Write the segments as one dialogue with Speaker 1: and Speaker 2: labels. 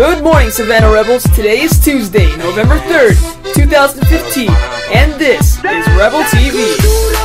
Speaker 1: Good morning, Savanna Rebels. Today is Tuesday, November 3rd, 2015, and this is Rebel TV.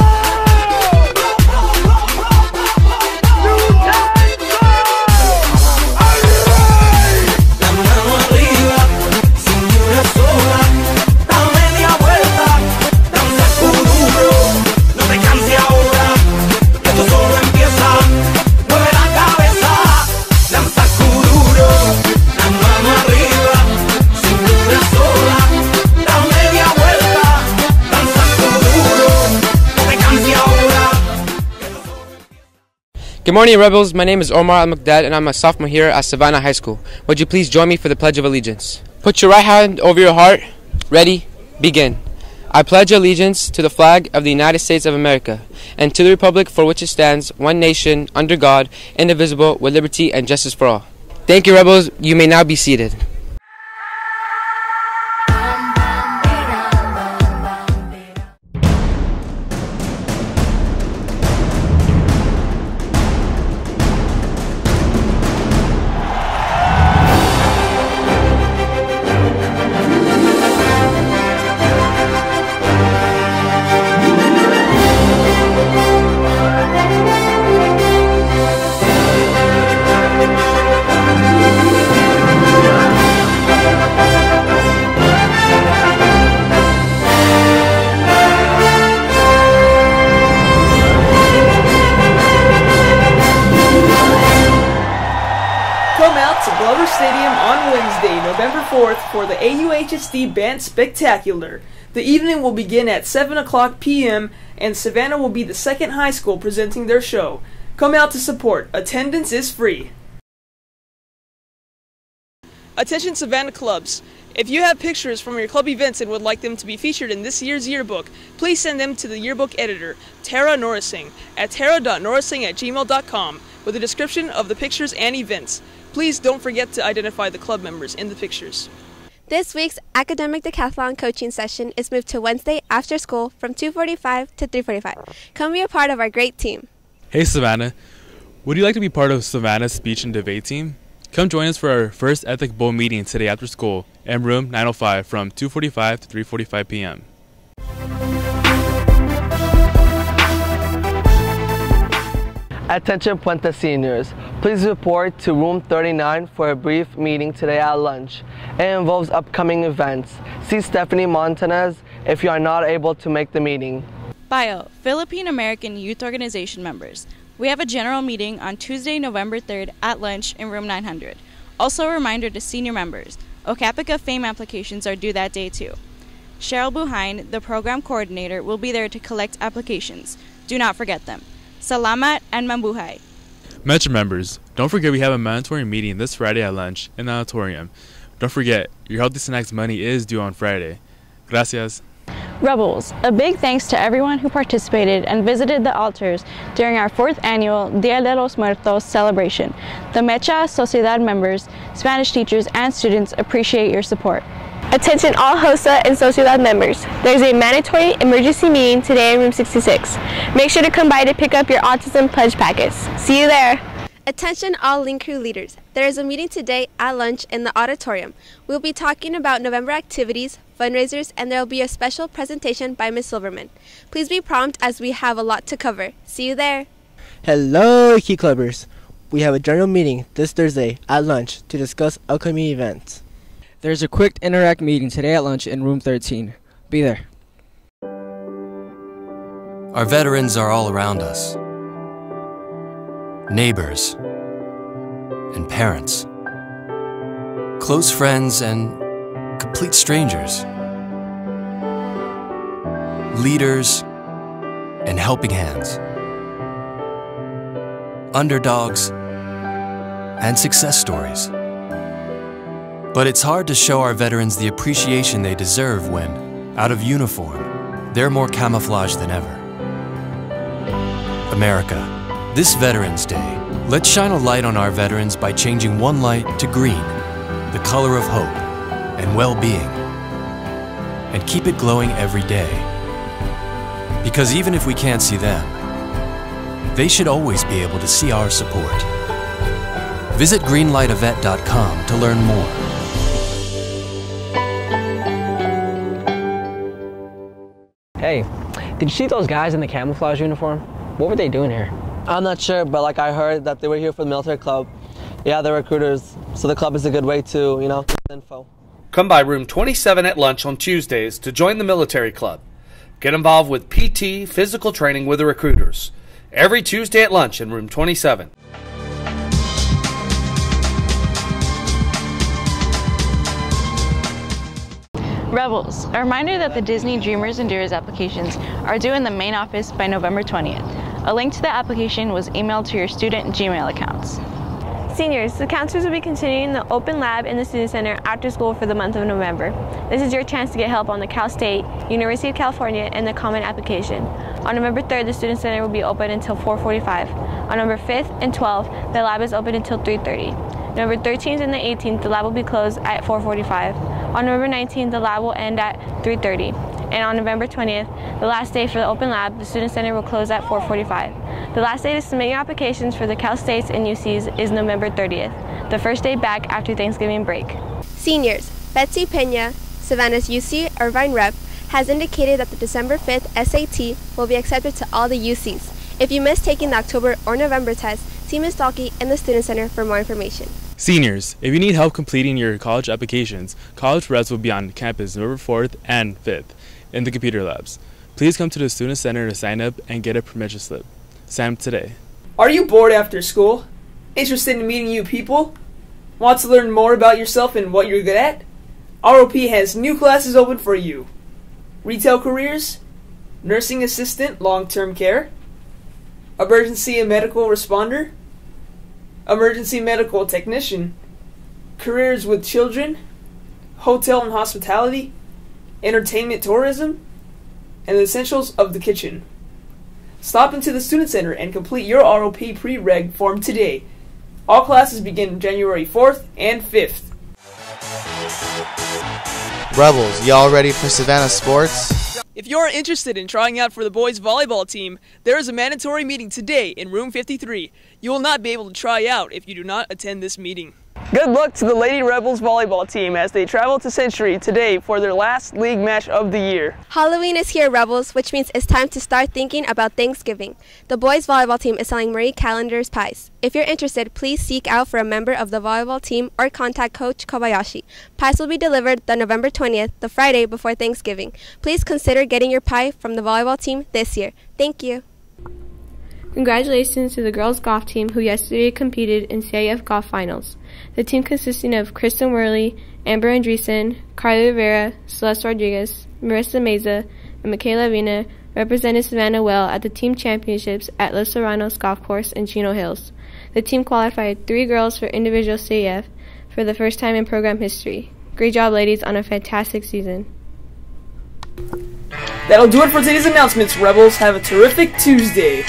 Speaker 2: Good morning, Rebels. My name is Omar Al Mukdad, and I'm a sophomore here at Savanna High School. Would you please join me for the Pledge of Allegiance? Put your right hand over your heart. Ready? Begin. I pledge allegiance to the flag of the United States of America and to the republic for which it stands, one nation, under God, indivisible, with liberty and justice for all. Thank you, Rebels. You may now be seated.
Speaker 1: 4th for the AUHSD Band Spectacular. The evening will begin at 7 o'clock p.m., and Savanna will be the second high school presenting their show. Come out to support. Attendance is free. Attention Savanna clubs. If you have pictures from your club events and would like them to be featured in this year's yearbook, please send them to the yearbook editor, Tara Norrising, at tara.norrising at gmail.com with a description of the pictures and events. Please don't forget to identify the club members in the pictures.
Speaker 3: This week's academic decathlon coaching session is moved to Wednesday after school from 2:45 to 3:45. Come be a part of our great team.
Speaker 4: Hey Savanna, would you like to be part of Savanna's speech and debate team? Come join us for our first Ethic Bowl meeting today after school in room 905 from 2:45 to 3:45 p.m.
Speaker 5: Attention Puente seniors, please report to room 39 for a brief meeting today at lunch. It involves upcoming events. See Stephanie Montanez if you are not able to make the meeting.
Speaker 6: Bio, Philippine American Youth Organization members. We have a general meeting on Tuesday, November 3rd at lunch in room 900. Also, a reminder to senior members Okapica FAME applications are due that day too. Cheryl Buhine, the program coordinator, will be there to collect applications. Do not forget them. Salamat and Mambuhay.
Speaker 4: Metro members, don't forget we have a mandatory meeting this Friday at lunch in the auditorium. Don't forget, your Healthy Snacks money is due on Friday. Gracias.
Speaker 7: Rebels, a big thanks to everyone who participated and visited the altars during our fourth annual Dia de los Muertos celebration. The Mecha Sociedad members, Spanish teachers, and students appreciate your support.
Speaker 3: Attention all HOSA and Sociedad members. There's a mandatory emergency meeting today in room 66. Make sure to come by to pick up your autism pledge packets. See you there. Attention all Link Crew leaders. There is a meeting today at lunch in the auditorium. We'll be talking about November activities, fundraisers, and there will be a special presentation by Ms. Silverman. Please be prompt as we have a lot to cover. See you there.
Speaker 8: Hello, Key Clubbers. We have a general meeting this Thursday at lunch to discuss upcoming events.
Speaker 9: There's a quick interact meeting today at lunch in room 13. Be there.
Speaker 10: Our veterans are all around us neighbors and parents, close friends and complete strangers, leaders and helping hands, underdogs and success stories. But it's hard to show our veterans the appreciation they deserve when, out of uniform, they're more camouflaged than ever. America, this Veterans Day, let's shine a light on our veterans by changing one light to green, the color of hope and well being, and keep it glowing every day. Because even if we can't see them, they should always be able to see our support. Visit greenlightavet.com to learn more.
Speaker 11: Hey, did you see those guys in the camouflage uniform? What were they doing here?
Speaker 5: I'm not sure, but like I heard that they were here for the military club. Yeah, they're recruiters, so the club is a good way to, you know, get info.
Speaker 12: Come by room 27 at lunch on Tuesdays to join the military club. Get involved with PT, physical training with the recruiters. Every Tuesday at lunch in room 27.
Speaker 7: Rebels, a reminder that the Disney Dreamers and Doers applications are due in the main office by November 20th. A link to the application was emailed to your student Gmail accounts.
Speaker 3: Seniors, the counselors will be continuing the open lab in the Student Center after school for the month of November. This is your chance to get help on the Cal State, University of California, and the Common Application. On November 3rd, the Student Center will be open until 4.45. On November 5th and 12th, the lab is open until 3.30. November 13th and the 18th, the lab will be closed at 4.45. On November 19th, the lab will end at 3.30. And on November 20th, the last day for the open lab, the Student Center will close at 4.45. The last day to submit your applications for the Cal States and UCs is November 30th, the first day back after Thanksgiving break.
Speaker 13: Seniors, Betsy Pena, Savanna's UC Irvine rep, has indicated that the December 5th SAT will be accepted to all the UCs. If you missed taking the October or November test, see Ms. Dalkey in the Student Center for more information.
Speaker 4: Seniors, if you need help completing your college applications, college reps will be on campus November 4th and 5th in the computer labs. Please come to the Student Center to sign up and get a permission slip. Sign up today.
Speaker 1: Are you bored after school? Interested in meeting new people? Want to learn more about yourself and what you're good at? ROP has new classes open for you. Retail careers, nursing assistant, long-term care, emergency and medical responder, emergency medical technician, careers with children, hotel and hospitality, entertainment tourism, and the essentials of the kitchen. Stop into the Student Center and complete your ROP pre-reg form today. All classes begin January 4th and 5th.
Speaker 14: Rebels, y'all ready for Savanna Sports?
Speaker 1: If you're interested in trying out for the boys volleyball team, there is a mandatory meeting today in room 53. You will not be able to try out if you do not attend this meeting. Good luck to the Lady Rebels volleyball team as they travel to Century today for their last league match of the year.
Speaker 13: Halloween is here, Rebels, which means it's time to start thinking about Thanksgiving. The boys volleyball team is selling Marie Callender's pies. If you're interested, please seek out for a member of the volleyball team or contact Coach Kobayashi. Pies will be delivered the November 20th, the Friday before Thanksgiving. Please consider getting your pie from the volleyball team this year. Thank you. Congratulations to the girls golf team who yesterday competed in CIF golf finals. The team consisting of Kristen Worley, Amber Andreessen, Carly Rivera, Celeste Rodriguez, Marissa Meza, and Michaela Vina represented Savanna well at the team championships at Los Serranos Golf Course in Chino Hills. The team qualified three girls for individual CIF for the first time in program history. Great job, ladies, on a fantastic season.
Speaker 1: That'll do it for today's announcements, Rebels. Have a terrific Tuesday.